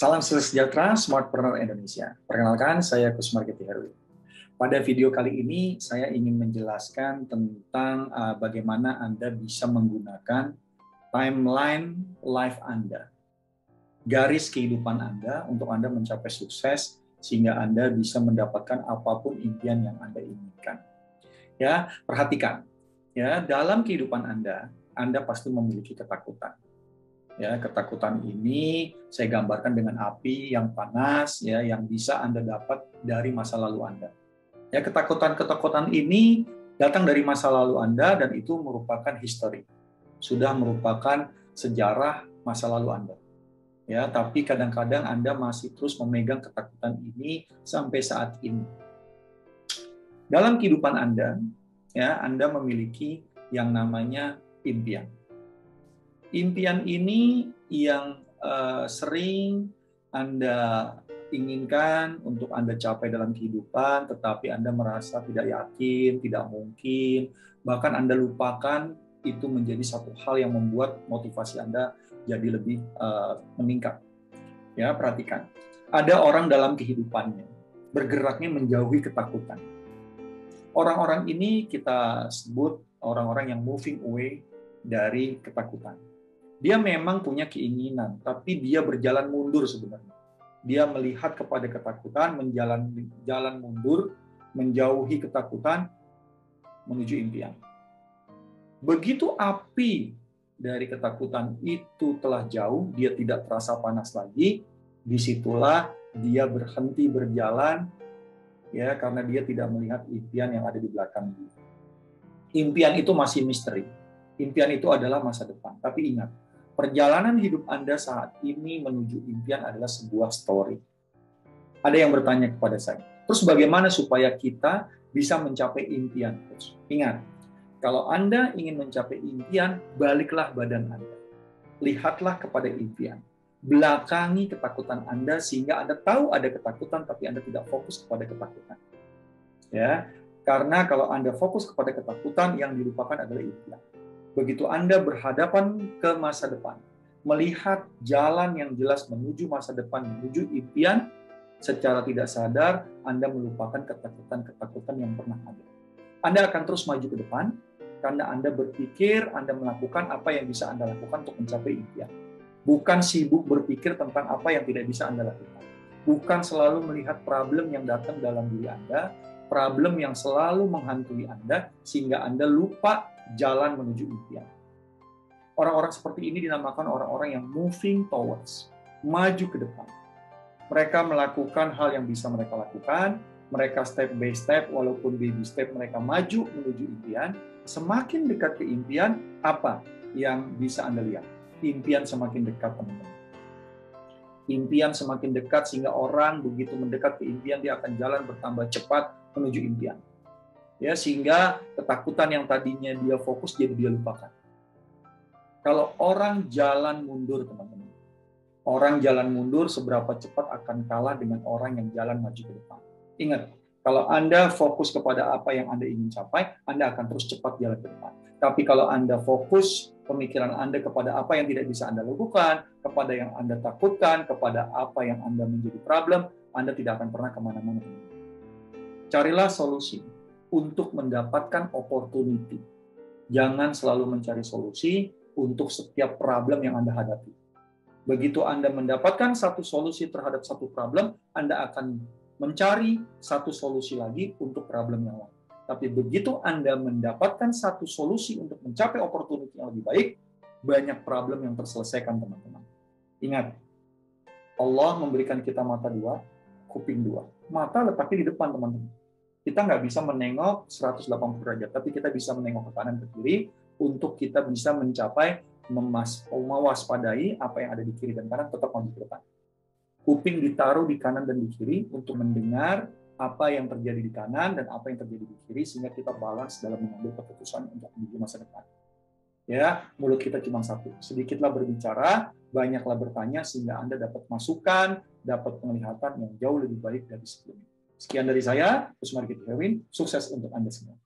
Salam sejahtera Smartpreneur Indonesia. Perkenalkan, saya Kusmargeti Herwi. Pada video kali ini, saya ingin menjelaskan tentang uh, bagaimana Anda bisa menggunakan timeline life Anda, garis kehidupan Anda untuk Anda mencapai sukses sehingga Anda bisa mendapatkan apa pun impian yang Anda inginkan. Ya, perhatikan. Ya, dalam kehidupan Anda, Anda pasti memiliki ketakutan ya ketakutan ini saya gambarkan dengan api yang panas ya yang bisa Anda dapat dari masa lalu Anda. Ya ketakutan-ketakutan ini datang dari masa lalu Anda dan itu merupakan histori. Sudah merupakan sejarah masa lalu Anda. Ya, tapi kadang-kadang Anda masih terus memegang ketakutan ini sampai saat ini. Dalam kehidupan Anda, ya, Anda memiliki yang namanya impian impian ini yang uh, sering Anda inginkan untuk Anda capai dalam kehidupan, tetapi Anda merasa tidak yakin, tidak mungkin, bahkan Anda lupakan itu menjadi satu hal yang membuat motivasi Anda jadi lebih uh, meningkat. Ya, perhatikan. Ada orang dalam kehidupannya bergeraknya menjauhi ketakutan. Orang-orang ini kita sebut orang-orang yang moving away dari ketakutan dia memang punya keinginan, tapi dia berjalan mundur sebenarnya. Dia melihat kepada ketakutan, menjalan jalan mundur, menjauhi ketakutan, menuju impian. Begitu api dari ketakutan itu telah jauh, dia tidak terasa panas lagi, di situlah dia berhenti berjalan, ya karena dia tidak melihat impian yang ada di belakang dia. Impian itu masih misteri. Impian itu adalah masa depan. Tapi ingat, perjalanan hidup Anda saat ini menuju impian adalah sebuah story. Ada yang bertanya kepada saya, terus bagaimana supaya kita bisa mencapai impian? Terus ingat, kalau Anda ingin mencapai impian, baliklah badan Anda. Lihatlah kepada impian. Belakangi ketakutan Anda sehingga Anda tahu ada ketakutan tapi Anda tidak fokus kepada ketakutan. Ya, karena kalau Anda fokus kepada ketakutan yang dilupakan adalah impian begitu Anda berhadapan ke masa depan, melihat jalan yang jelas menuju masa depan, menuju impian, secara tidak sadar Anda melupakan ketakutan-ketakutan yang pernah ada. Anda akan terus maju ke depan karena Anda berpikir Anda melakukan apa yang bisa Anda lakukan untuk mencapai impian. Bukan sibuk berpikir tentang apa yang tidak bisa Anda lakukan. Bukan selalu melihat problem yang datang dalam diri Anda, problem yang selalu menghantui Anda sehingga Anda lupa jalan menuju impian. Orang-orang seperti ini dinamakan orang-orang yang moving towards, maju ke depan. Mereka melakukan hal yang bisa mereka lakukan, mereka step by step, walaupun baby step mereka maju menuju impian, semakin dekat ke impian, apa yang bisa Anda lihat? Impian semakin dekat, teman-teman. Impian semakin dekat sehingga orang begitu mendekat ke impian, dia akan jalan bertambah cepat menuju impian ya sehingga ketakutan yang tadinya dia fokus jadi dia lupakan. Kalau orang jalan mundur teman-teman, orang jalan mundur seberapa cepat akan kalah dengan orang yang jalan maju ke depan. Ingat, kalau Anda fokus kepada apa yang Anda ingin capai, Anda akan terus cepat jalan ke depan. Tapi kalau Anda fokus pemikiran Anda kepada apa yang tidak bisa Anda lakukan, kepada yang Anda takutkan, kepada apa yang Anda menjadi problem, Anda tidak akan pernah ke mana-mana. Carilah solusi untuk mendapatkan opportunity. Jangan selalu mencari solusi untuk setiap problem yang Anda hadapi. Begitu Anda mendapatkan satu solusi terhadap satu problem, Anda akan mencari satu solusi lagi untuk problem yang lain. Tapi begitu Anda mendapatkan satu solusi untuk mencapai opportunity yang lebih baik, banyak problem yang terselesaikan, teman-teman. Ingat, Allah memberikan kita mata dua, kuping dua. Mata letaknya di depan, teman-teman kita nggak bisa menengok 180 derajat, tapi kita bisa menengok ke kanan ke kiri untuk kita bisa mencapai memas mewaspadai apa yang ada di kiri dan kanan tetap maju ke depan. Kuping ditaruh di kanan dan di kiri untuk mendengar apa yang terjadi di kanan dan apa yang terjadi di kiri sehingga kita balance dalam mengambil keputusan untuk menuju masa depan. Ya, mulut kita cuma satu. Sedikitlah berbicara, banyaklah bertanya sehingga Anda dapat masukan, dapat penglihatan yang jauh lebih baik dari sebelumnya. Sekian dari saya, Usmar Herwin. Sukses untuk Anda semua.